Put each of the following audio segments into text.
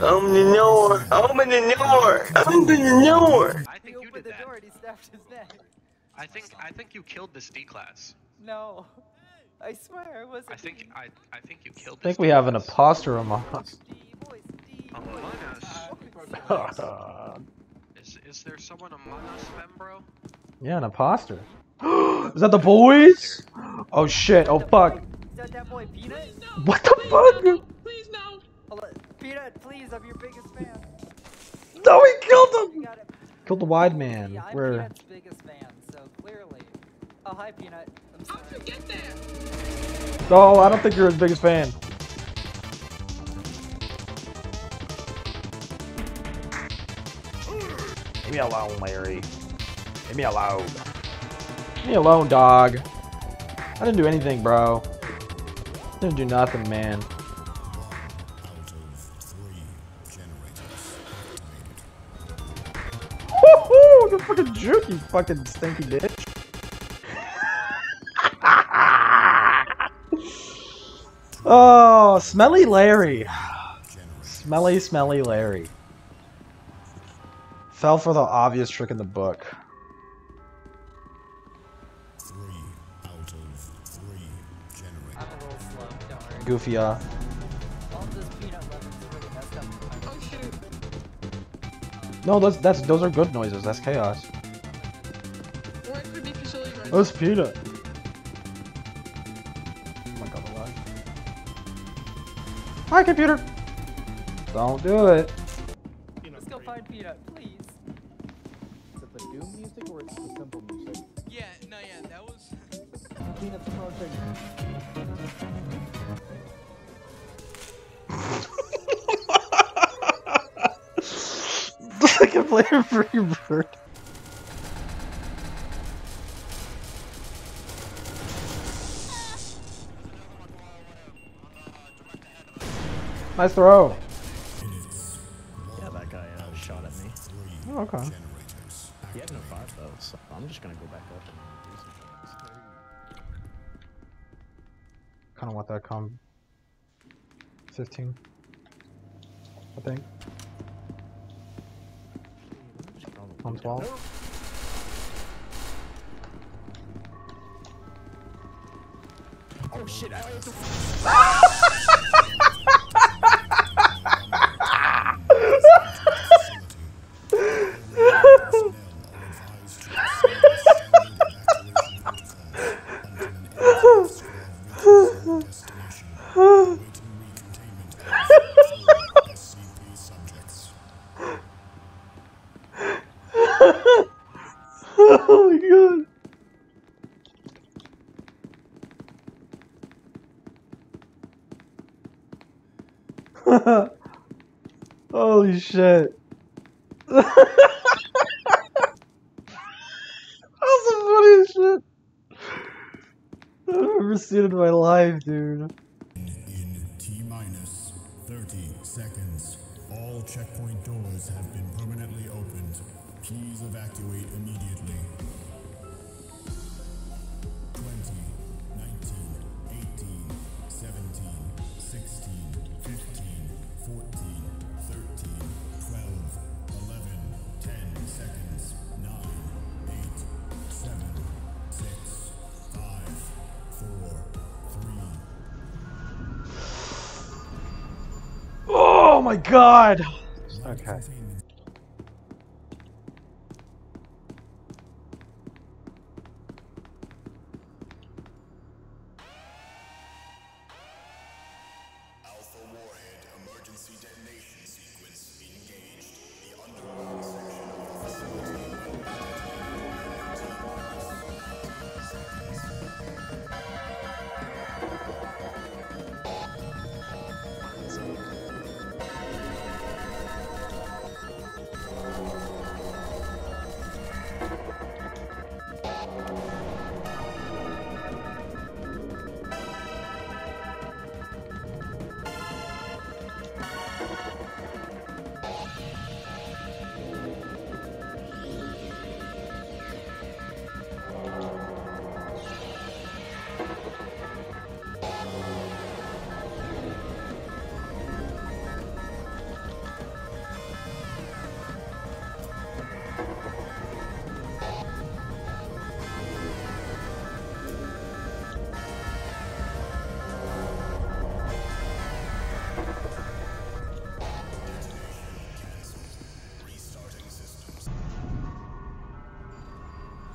Open the door. Open the door. Open the door. I think you opened did that. door and he snapped his neck. I think I think you killed this D class. No. I swear it wasn't I think me. I I think you killed. I think this we have an D-class. imposter among us. D, boys, D, Among us. Is is there someone among us, then, bro? yeah, an imposter. Is that the boys? Oh shit! Oh fuck! boy- that that boy Peanut? What the fuck? Please no. Hold on. Peanut, please, I'm your biggest fan. No, he killed him. got. Killed the wide man. Yeah, I'm Where? Peanut's biggest fan, so clearly. Oh, hi, Peanut. I'm sorry. How'd you get there? No, I don't think you're his biggest fan. Leave me alone, Larry. Leave me alone. Leave me alone, dog. I didn't do anything, bro. I Didn't do nothing, man. Woohoo! Good fucking juke, you fucking stinky bitch. oh, smelly Larry. Smelly, smelly Larry. Fell for the obvious trick in the book. I'm a little slow, don't worry. Goofy, uh. No, those that's those are good noises. That's chaos. Or it could be facility guards. That's oh, peanut. Oh my god, alive. Hi, computer. Don't do it. Let's go find Peanut, please. Is it the Doom music or it's the simple music? Yeah, no, yeah, that was. Peanuts approaching. Can play a free bird. Nice throw. Yeah, that guy uh, shot at me. Oh, okay. He had no five though, so I'm just gonna go back up and do some things. Kind of want that com. 15. I think. On 12. Oh shit! I have to. Shit. That's the funniest shit I've ever seen in my life, dude. In T minus 30 seconds, all checkpoint doors have been permanently opened. Please evacuate immediately. My god! Okay.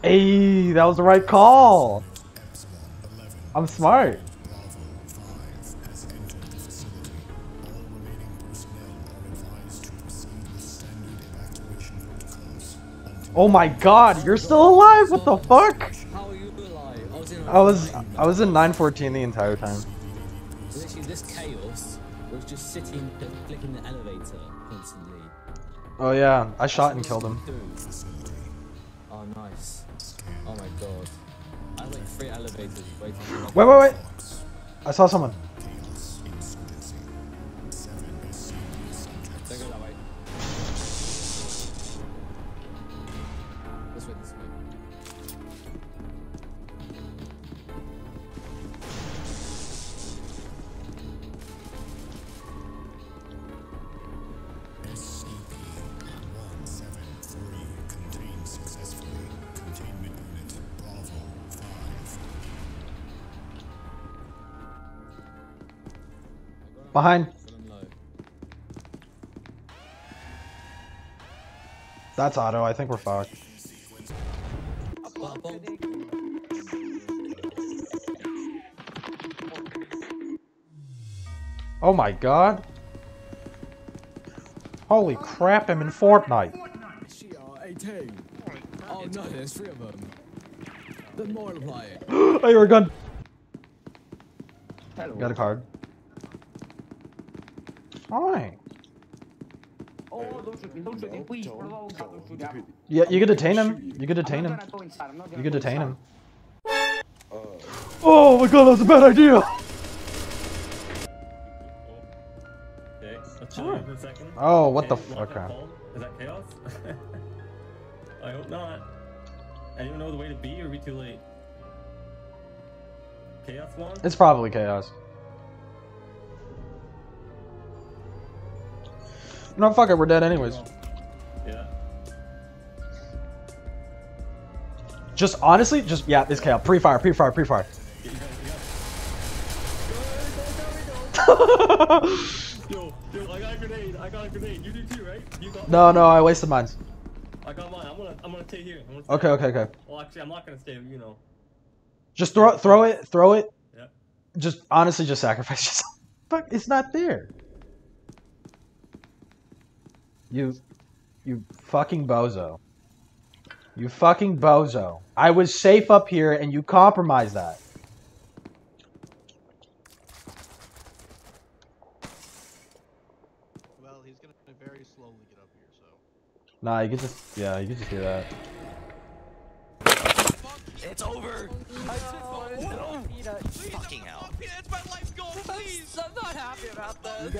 Hey, that was the right call. I'm smart. Oh my god, you're still alive? What the fuck? How are you alive? I was in. I was I was in 914 the entire time. Literally, this chaos was just sitting, clicking the elevator constantly. Oh yeah, I shot and killed him. Elevators waiting Wait, wait, wait. I saw someone. Behind. Full and low. That's auto. I think we're fucked. Oh my god. Holy crap, I'm in Fortnite. Oh no, there's three of them. The multiplier. oh, you're a gun. Got a card. Hi. Yeah, you could detain him. You could detain him. You could detain him. Oh my god, that's a bad idea. Okay, let's chill out for a second. Oh, what the Okay, f- lock okay. Is that chaos? I hope not. Anyone know the way to be, or are we too late? Chaos one? It's probably chaos. No, fuck it, we're dead anyways. Yeah. Just honestly, just yeah, it's chaos. Pre-fire, pre-fire, pre-fire. You got it, you got it. Yo, yo, I got a grenade. I got a grenade. You do too, right? You got. no, no, I wasted mines. I got mine. I'm gonna, I'm gonna stay here. I'm gonna stay Okay, okay, okay. Well, actually, I'm not gonna stay. You know. Just throw, throw it, throw it. Yeah. Just honestly, just sacrifice yourself. Fuck, it's not there. You, you fucking bozo. You fucking bozo. I was safe up here, and you compromised that. Well, he's gonna very slowly get up here, so. Nah, you can just, yeah, you can just do that. It's over. Peanut. Fucking hell. It's my life goal, please. I'm not happy about this.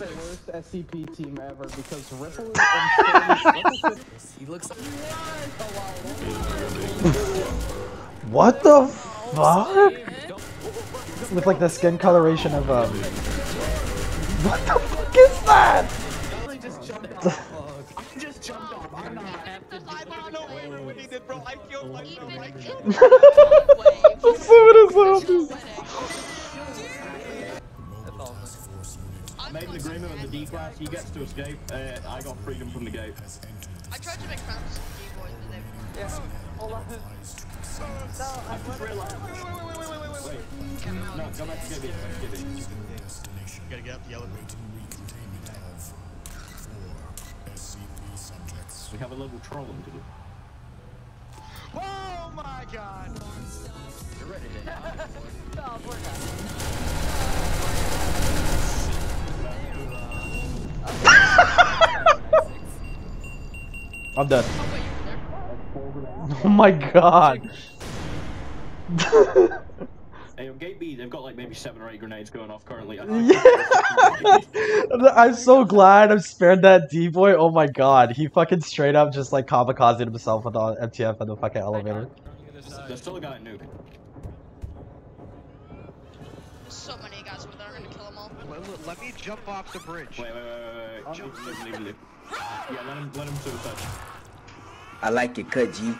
worst SCP team ever because Ripple He looks like What the fuck? With like the skin coloration of um. What the fuck is that? As soon as zombies. Made an agreement with the D class. He gets to escape. Uh, I got freedom from the gate. I tried to make friends with D-boys, but they Yeah. Hold on. No, I Just realized. Wait, wait, wait, wait, wait, wait, wait. No, go back to Gibby. Gibby. You gotta get up the elevator. We have a little trolling to do. Oh my god! No, we're not. I'm dead. Oh my god. Hey, on gate B, they've got like maybe seven or eight grenades going off currently. I- Yeah. I'm so glad I'm spared that D boy. Oh my god, he fucking straight up just like kamikazed himself with the MTF in the fucking elevator. There's still a guy at nuke. so many guys over there are gonna kill them all. Let, let- let me jump off the bridge. Wait, wait, wait, wait, wait. Leave, uh-huh. leave, leave, leave. Yeah, let him, let him suicide. I like it, cut G.